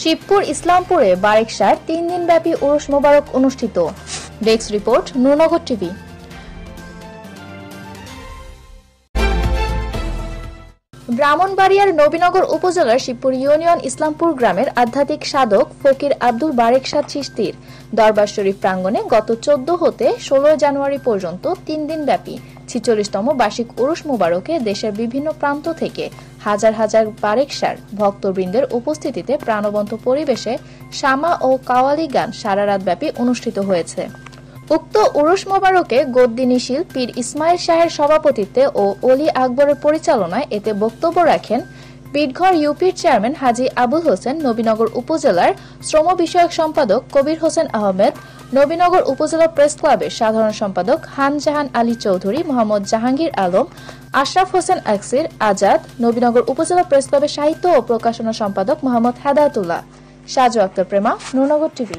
শিবপুর ইসলামপুরে বারেকসার তিন দিনব্যাপী উরুস মোবারক অনুষ্ঠিত। Desk report, Nurnagar TV. ব্রাহ্মণবাড়িয়ার নবীনগর উপজেলার শিবপুর ইউনিয়ন ইসলামপুর গ্রামের আধ্যাত্মিক সাধক ফকির আব্দুল বারেক শাহ চিস্তির দরবার শরীফ প্রাঙ্গণে গত চোদ্দ হতে ষোলো জানুয়ারি পর্যন্ত তিন দিন ব্যাপী ছিচল্লিশতম বার্ষিক উরুস মুবারকে দেশের বিভিন্ন প্রান্ত থেকে হাজার হাজার বারেকসার ভক্তবৃন্দের উপস্থিতিতে প্রাণবন্ত পরিবেশে শামা ও কাওয়ালি গান সারা রাত ব্যাপী অনুষ্ঠিত হয়েছে। উক্ত উরুস মোবারকে গদ্দিনীশীল পীর ইসমাইল শাহের সভাপতিত্বে ও অলি আকবরের পরিচালনায় এতে বক্তব্য রাখেন বিটঘর ইউপির চেয়ারম্যান হাজি আবুল হোসেন, নবীনগর উপজেলার শ্রম বিষয়ক সম্পাদক কবির হোসেন আহমেদ নবীনগর উপজেলা প্রেস ক্লাবের সাধারণ সম্পাদক হানজাহান আলী চৌধুরী, মোহাম্মদ জাহাঙ্গীর আলম, আশরাফ হোসেন আকসির, আজাদ, নবীনগর উপজেলা প্রেস ক্লাবের সাহিত্য ও প্রকাশনা সম্পাদক মোহাম্মদ হেদায়তুল্লাহ। সাজু আক্তার প্রেমা, নুরনগর টিভি।